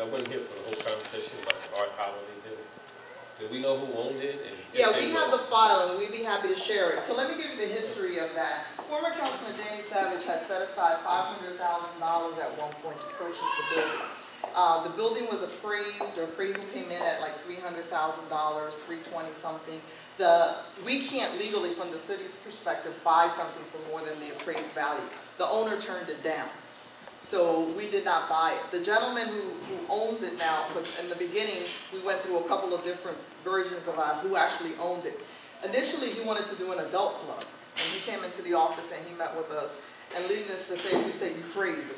I wasn't here for the whole conversation about the Art Holliday dinner. Do we know who owned it and? Yeah, we have the file and we'd be happy to share it. So let me give you the history of that. Former Councilman Danny Savage had set aside five hundred thousand dollars at one point to purchase the building. Uh, the building was appraised, the appraisal came in at like three hundred thousand dollars, three twenty something. The, we can't legally, from the city's perspective, buy something for more than the appraised value. The owner turned it down. So we did not buy it. The gentleman who, who owns it now, because in the beginning, we went through a couple of different versions of uh, who actually owned it. Initially, he wanted to do an adult club, and he came into the office and he met with us. And needless to say, we say, you're crazy,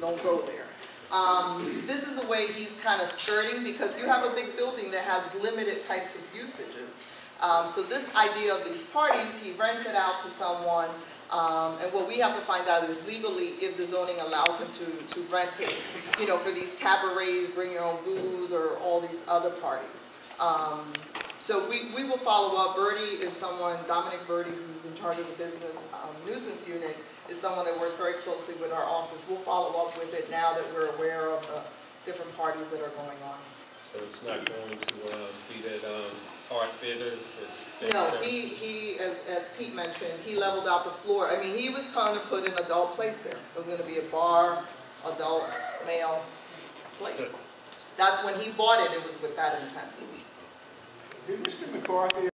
don't go there. Um, this is a way he's kind of skirting, because you have a big building that has limited types of usages. Um, so this idea of these parties, he rents it out to someone, um, and what we have to find out is legally if the zoning allows him to, to rent it, you know, for these cabarets, bring your own booze, or all these other parties. Um, so we, we will follow up. Bertie is someone, Dominic Bertie, who's in charge of the business um, nuisance unit, is someone that works very closely with our office. We'll follow up with it now that we're aware of the different parties that are going on. So it's not going to, um, be that, um, art theater? that- No, he, he, as, as Pete mentioned, he leveled out the floor. I mean, he was going to put an adult place there. It was gonna be a bar, adult, male place. That's when he bought it, it was with that intent. Did Mr. McCarthy